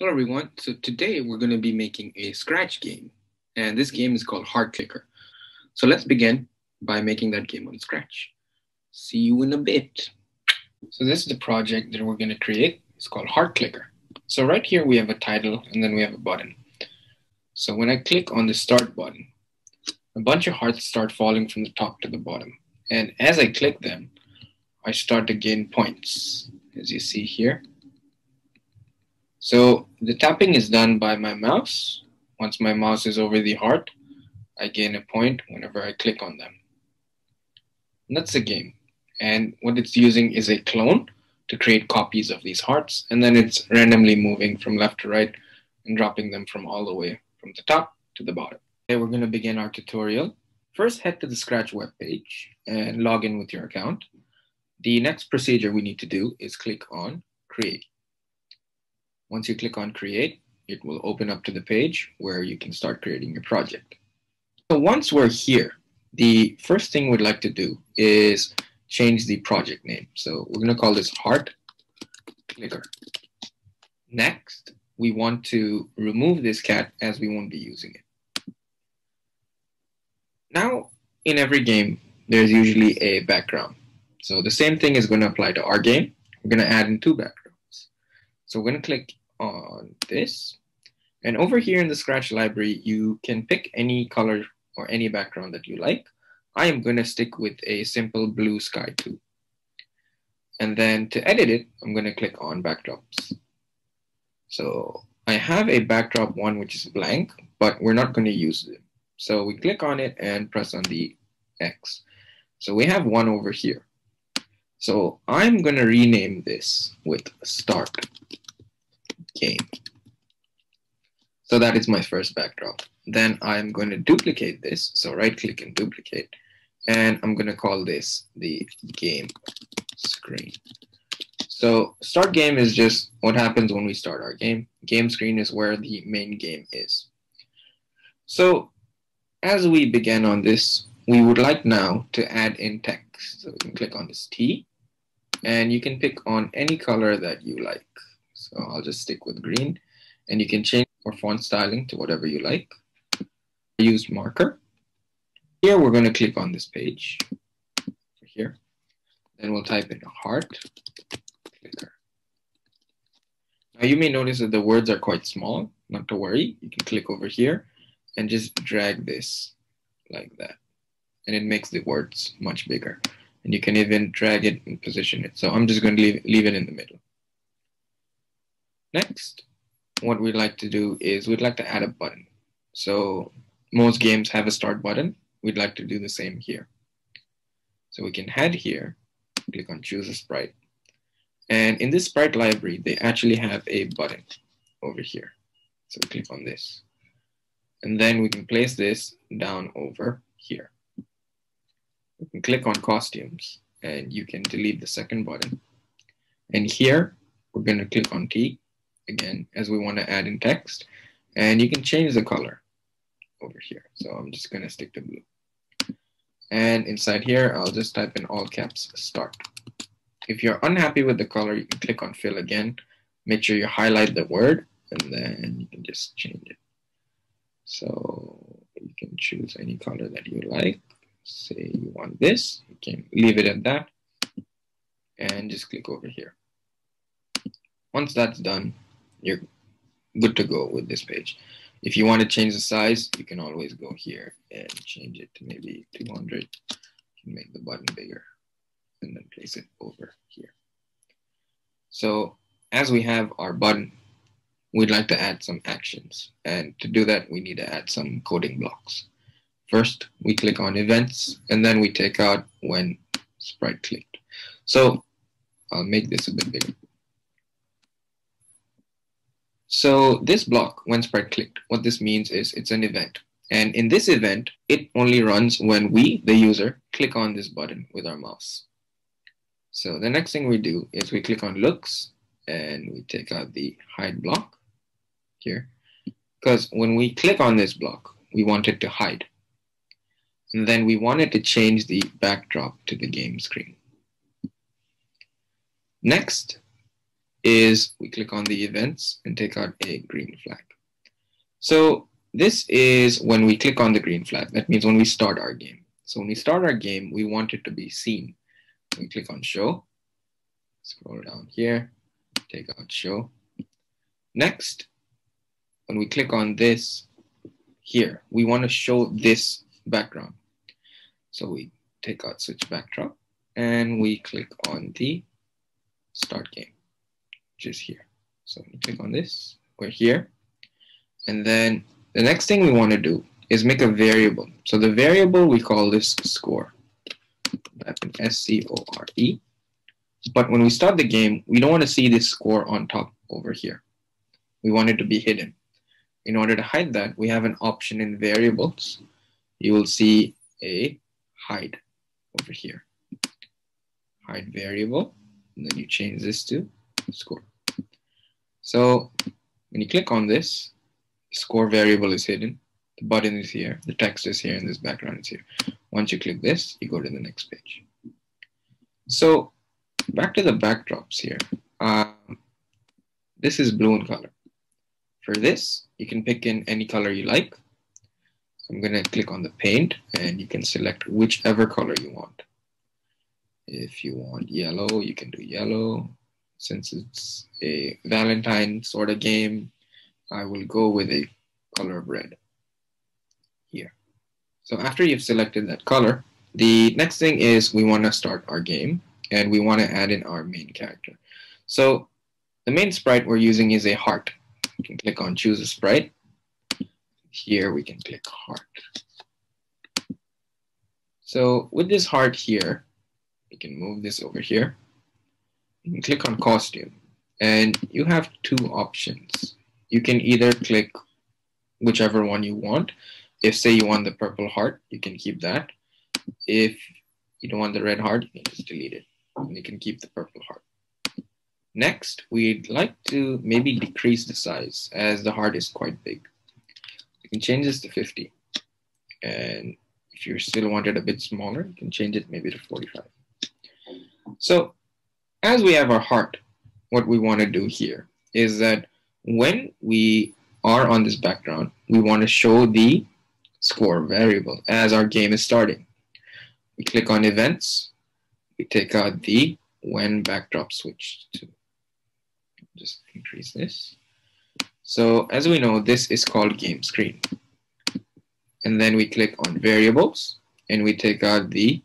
Hello everyone. So today we're going to be making a scratch game and this game is called Heart Clicker. So let's begin by making that game on Scratch. See you in a bit. So this is the project that we're going to create. It's called Heart Clicker. So right here we have a title and then we have a button. So when I click on the start button, a bunch of hearts start falling from the top to the bottom. And as I click them, I start to gain points, as you see here. So the tapping is done by my mouse. Once my mouse is over the heart, I gain a point whenever I click on them. And that's the game. And what it's using is a clone to create copies of these hearts. And then it's randomly moving from left to right and dropping them from all the way from the top to the bottom. Okay, we're going to begin our tutorial. First, head to the Scratch web page and log in with your account. The next procedure we need to do is click on Create. Once you click on Create, it will open up to the page where you can start creating your project. So once we're here, the first thing we'd like to do is change the project name. So we're going to call this Heart Clicker. Next, we want to remove this cat as we won't be using it. Now, in every game, there's usually a background. So the same thing is going to apply to our game. We're going to add in two backgrounds. So we're going to click on this. And over here in the Scratch library, you can pick any color or any background that you like. I am going to stick with a simple blue sky too. And then to edit it, I'm going to click on backdrops. So I have a backdrop one which is blank, but we're not going to use it. So we click on it and press on the X. So we have one over here. So I'm going to rename this with start game. So that is my first backdrop. Then I'm going to duplicate this. So right click and duplicate. And I'm going to call this the game screen. So start game is just what happens when we start our game. Game screen is where the main game is. So as we begin on this, we would like now to add in text. So we can click on this T and you can pick on any color that you like. So I'll just stick with green and you can change your font styling to whatever you like. I used marker. Here we're going to click on this page here. Then we'll type in heart clicker. Now you may notice that the words are quite small. Not to worry. You can click over here and just drag this like that. And it makes the words much bigger. And you can even drag it and position it. So I'm just going to leave, leave it in the middle. Next, what we'd like to do is we'd like to add a button. So most games have a start button. We'd like to do the same here. So we can head here, click on choose a sprite. And in this sprite library, they actually have a button over here. So click on this. And then we can place this down over here. We can click on costumes and you can delete the second button. And here, we're gonna click on T again, as we wanna add in text. And you can change the color over here. So I'm just gonna stick to blue. And inside here, I'll just type in all caps start. If you're unhappy with the color, you can click on fill again. Make sure you highlight the word and then you can just change it. So you can choose any color that you like say you want this, you can leave it at that and just click over here. Once that's done, you're good to go with this page. If you want to change the size, you can always go here and change it to maybe 200. You can make the button bigger and then place it over here. So as we have our button, we'd like to add some actions. And to do that, we need to add some coding blocks. First, we click on events, and then we take out when sprite clicked. So I'll make this a bit bigger. So this block, when sprite clicked, what this means is it's an event. And in this event, it only runs when we, the user, click on this button with our mouse. So the next thing we do is we click on looks and we take out the hide block here. Because when we click on this block, we want it to hide. And then we wanted to change the backdrop to the game screen. Next is we click on the events and take out a green flag. So this is when we click on the green flag. That means when we start our game. So when we start our game, we want it to be seen. We click on show, scroll down here, take out show. Next, when we click on this here, we want to show this background. So we take out switch backdrop and we click on the start game, which is here. So we click on this, we're here. And then the next thing we want to do is make a variable. So the variable, we call this score. S-C-O-R-E. But when we start the game, we don't want to see this score on top over here. We want it to be hidden. In order to hide that, we have an option in variables. You will see a hide over here. Hide variable, and then you change this to score. So when you click on this, score variable is hidden. The button is here, the text is here, and this background is here. Once you click this, you go to the next page. So back to the backdrops here. Um, this is blue in color. For this, you can pick in any color you like. I'm gonna click on the paint and you can select whichever color you want. If you want yellow, you can do yellow. Since it's a Valentine sort of game, I will go with a color of red here. So after you've selected that color, the next thing is we want to start our game and we want to add in our main character. So the main sprite we're using is a heart. You can click on choose a sprite. Here we can click heart. So with this heart here, we can move this over here. You can click on costume and you have two options. You can either click whichever one you want. If say you want the purple heart, you can keep that. If you don't want the red heart, you can just delete it and you can keep the purple heart. Next, we'd like to maybe decrease the size as the heart is quite big. You can change this to 50. And if you still want it a bit smaller, you can change it maybe to 45. So as we have our heart, what we want to do here is that when we are on this background, we want to show the score variable as our game is starting. We click on events, we take out the when backdrop switch to just increase this. So as we know, this is called game screen. And then we click on variables and we take out the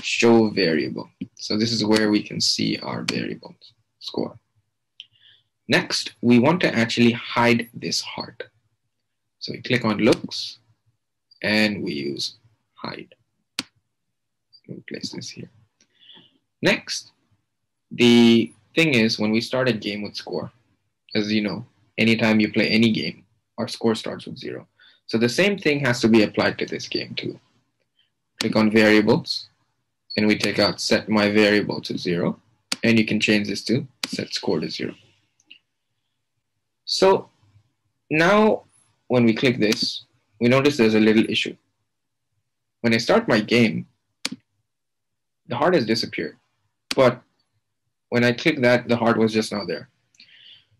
show variable. So this is where we can see our variables score. Next, we want to actually hide this heart. So we click on looks and we use hide. We'll place this here. Next, the thing is when we start a game with score, as you know, anytime you play any game, our score starts with zero. So the same thing has to be applied to this game too. Click on variables and we take out set my variable to zero and you can change this to set score to zero. So now when we click this, we notice there's a little issue. When I start my game, the heart has disappeared. But when I click that, the heart was just now there.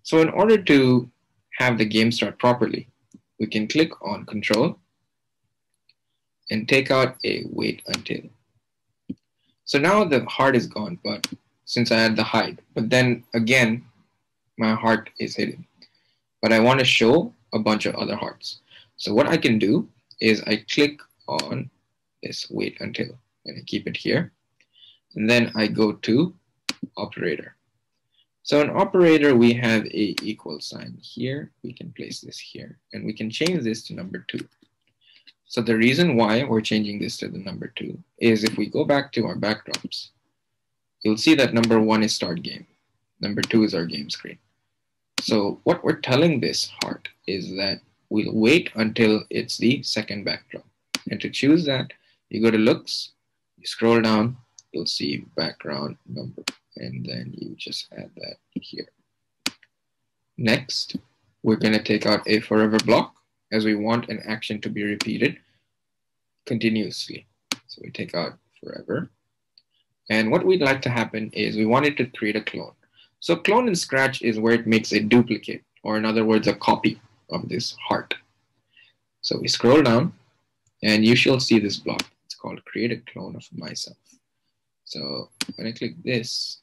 So in order to have the game start properly, we can click on control and take out a wait until. So now the heart is gone, but since I had the hide, but then again, my heart is hidden. But I want to show a bunch of other hearts. So what I can do is I click on this wait until and I keep it here. And then I go to operator. So in operator, we have a equal sign here. We can place this here and we can change this to number two. So the reason why we're changing this to the number two is if we go back to our backdrops, you'll see that number one is start game. Number two is our game screen. So what we're telling this heart is that we'll wait until it's the second backdrop. And to choose that, you go to looks, you scroll down, you'll see background number, and then you just add that here. Next, we're gonna take out a forever block as we want an action to be repeated continuously. So we take out forever. And what we'd like to happen is we wanted to create a clone. So clone in Scratch is where it makes a duplicate, or in other words, a copy of this heart. So we scroll down and you shall see this block. It's called create a clone of myself. So when I click this,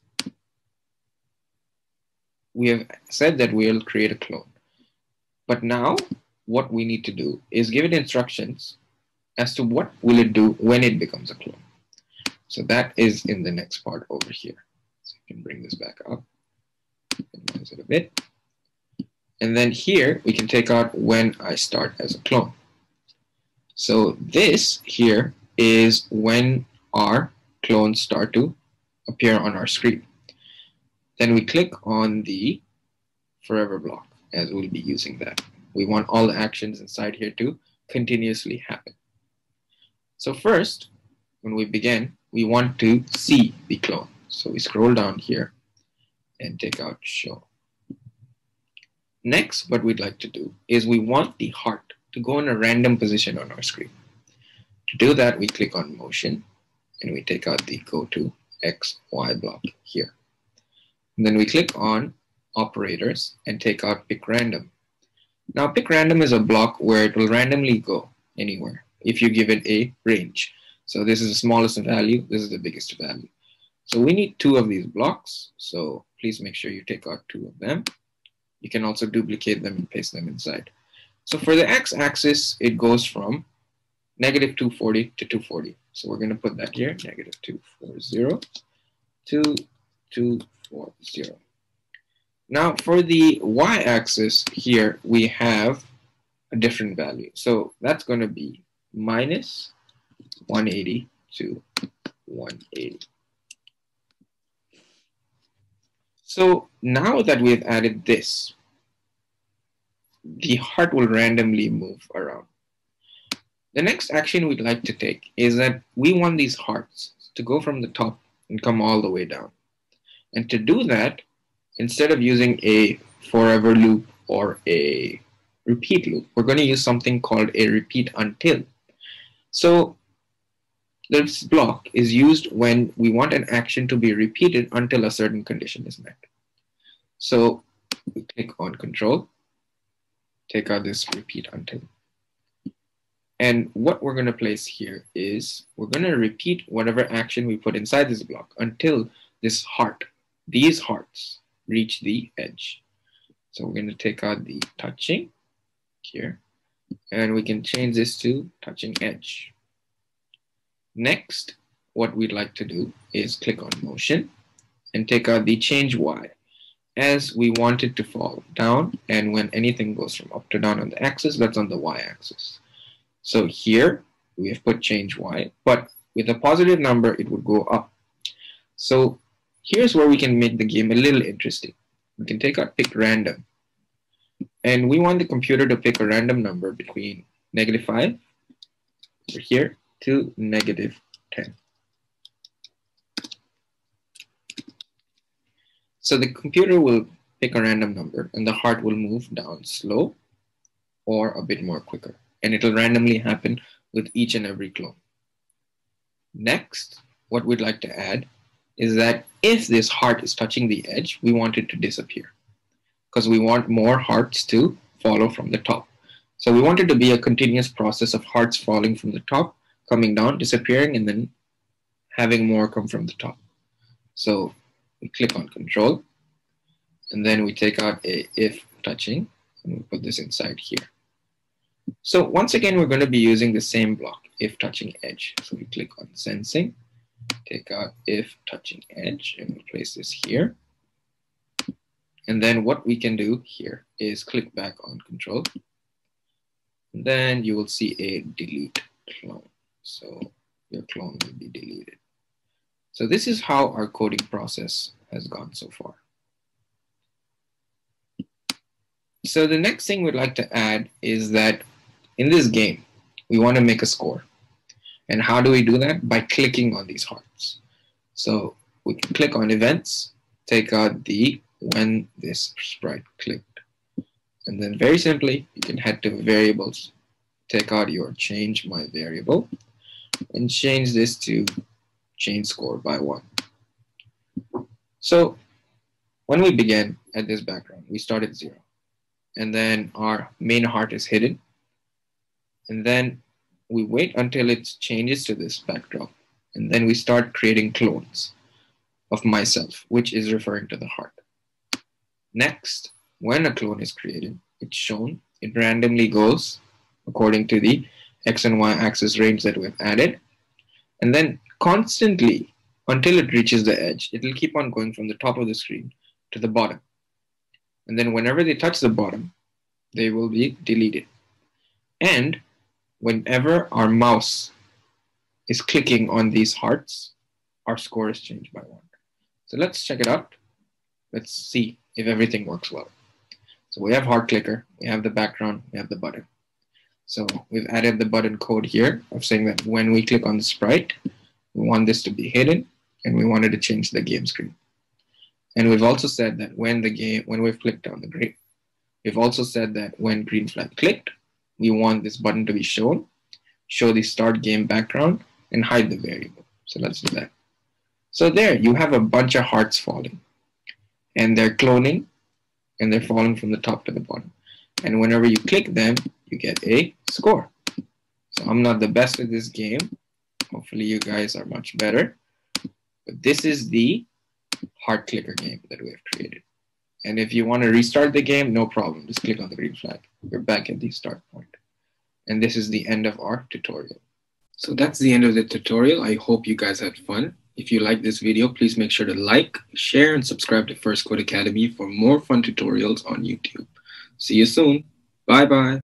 we have said that we'll create a clone. But now what we need to do is give it instructions as to what will it do when it becomes a clone. So that is in the next part over here. So you can bring this back up, minimize it a bit. And then here we can take out when I start as a clone. So this here is when our clones start to appear on our screen. Then we click on the forever block as we'll be using that. We want all the actions inside here to continuously happen. So first, when we begin, we want to see the clone. So we scroll down here and take out show. Next, what we'd like to do is we want the heart to go in a random position on our screen. To do that, we click on motion and we take out the go to X, Y block here. And then we click on operators and take out pick random. Now pick random is a block where it will randomly go anywhere if you give it a range. So this is the smallest value, this is the biggest value. So we need two of these blocks. So please make sure you take out two of them. You can also duplicate them and paste them inside. So for the x-axis, it goes from negative 240 to 240. So we're going to put that here, negative 240 to 240. Now for the y-axis here, we have a different value. So that's going to be minus 180 to 180. So now that we've added this, the heart will randomly move around. The next action we'd like to take is that we want these hearts to go from the top and come all the way down. And to do that, instead of using a forever loop or a repeat loop, we're going to use something called a repeat until. So this block is used when we want an action to be repeated until a certain condition is met. So we click on control, take out this repeat until. And what we're going to place here is we're going to repeat whatever action we put inside this block until this heart, these hearts reach the edge. So we're going to take out the touching here and we can change this to touching edge. Next, what we'd like to do is click on motion and take out the change Y as we want it to fall down and when anything goes from up to down on the axis, that's on the Y axis. So here we have put change Y, but with a positive number, it would go up. So here's where we can make the game a little interesting. We can take out pick random and we want the computer to pick a random number between negative 5 over here to negative 10. So the computer will pick a random number and the heart will move down slow or a bit more quicker. And it'll randomly happen with each and every clone. Next, what we'd like to add is that if this heart is touching the edge, we want it to disappear because we want more hearts to follow from the top. So we want it to be a continuous process of hearts falling from the top coming down, disappearing, and then having more come from the top. So we click on control, and then we take out a if touching, and we put this inside here. So once again, we're going to be using the same block, if touching edge. So we click on sensing, take out if touching edge, and place this here. And then what we can do here is click back on control. And then you will see a delete clone. So your clone will be deleted. So this is how our coding process has gone so far. So the next thing we'd like to add is that in this game, we want to make a score. And how do we do that? By clicking on these hearts. So we can click on events, take out the when this sprite clicked. And then very simply, you can head to variables, take out your change my variable, and change this to change score by one. So when we begin at this background, we start at zero. And then our main heart is hidden. And then we wait until it changes to this backdrop. And then we start creating clones of myself, which is referring to the heart. Next, when a clone is created, it's shown, it randomly goes according to the X and Y axis range that we've added. And then constantly until it reaches the edge, it will keep on going from the top of the screen to the bottom. And then whenever they touch the bottom, they will be deleted. And whenever our mouse is clicking on these hearts, our score is changed by one. So let's check it out. Let's see if everything works well. So we have heart clicker, we have the background, we have the button. So we've added the button code here of saying that when we click on the sprite, we want this to be hidden and we wanted to change the game screen. And we've also said that when the game, when we've clicked on the green, we've also said that when green flag clicked, we want this button to be shown, show the start game background, and hide the variable. So let's do that. So there, you have a bunch of hearts falling. And they're cloning, and they're falling from the top to the bottom. And whenever you click them, you get a score. So I'm not the best at this game. Hopefully you guys are much better. But this is the heart clicker game that we have created. And if you want to restart the game, no problem. Just click on the green flag. You're back at the start point. And this is the end of our tutorial. So that's the end of the tutorial. I hope you guys had fun. If you like this video, please make sure to like, share, and subscribe to First Code Academy for more fun tutorials on YouTube. See you soon. Bye-bye.